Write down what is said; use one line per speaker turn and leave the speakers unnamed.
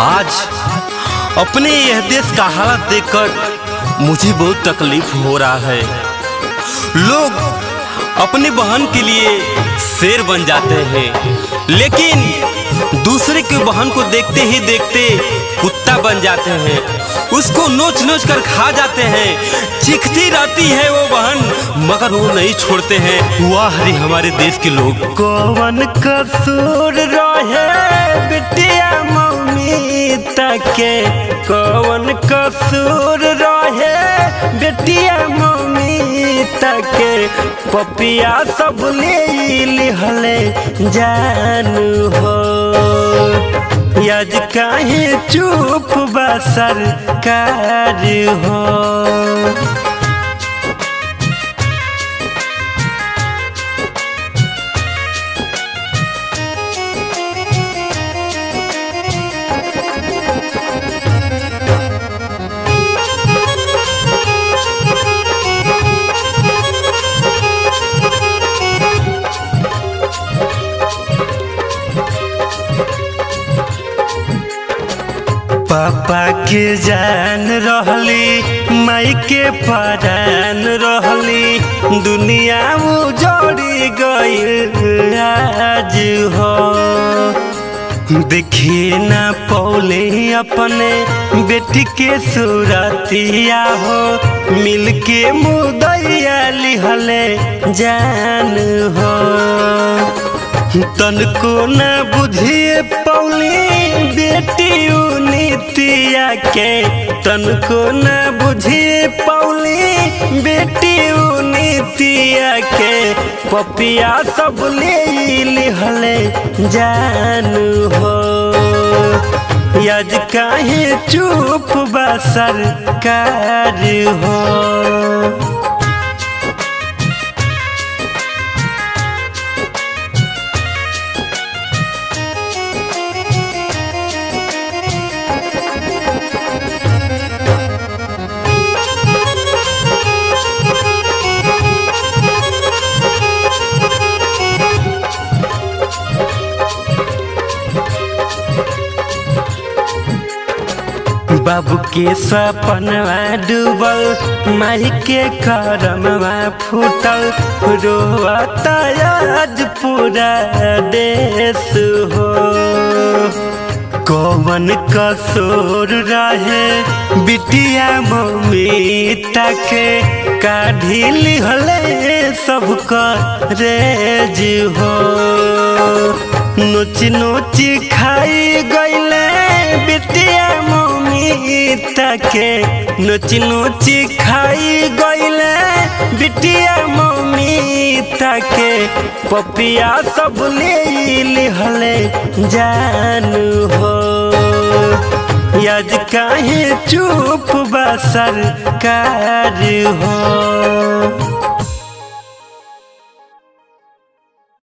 आज अपने यह देश का हालत देखकर मुझे बहुत तकलीफ़ हो रहा है। लोग अपनी बहन के लिए शेर बन जाते हैं, लेकिन दूसरे की बहन को देखते ही देखते कुत्ता बन जाते हैं। उसको नोच नोच कर खा जाते हैं। चीखती रहती है वो बहन, मगर वो नहीं छोड़ते हैं। वाह रे हमारे देश के लोग।
कौन कसूर रहे बिटिया मम्मी तके? कौन कसूर रहे बिटिया मम्मी तके? पपिया सब ले लिहले जानू हो। यज काहे चुप बसर सरकार हो? पापा के जान रहली, माई के परान रहली। दुनिया उजड़ी गई आज हो। देखी ना पौले अपने बेटी के सूरतिया हो। मिल के मुदैया लिहले जान हो। तनको न बुझिए पौली बेटी नीतिया के तनको न बुझिए पौली। बेटी नीतिया के पपिया सब ले लिहले जानू हो। यज काहे चुप बा सरकार हो? बाबू के सपनवा डूबल माई के करमवा फूटल आज पूरा देश हो। कौन कसूर रहे, बिटिया मम्मी तके काढ़ी लिहले सबका रेज हो। नोच नोच खाई मम्मी तके नोच नोच खाई गईले बिटिया मम्मी तके पपिया सब ले लिहले जानू हो। यज काहे चुप बा सरकार हो?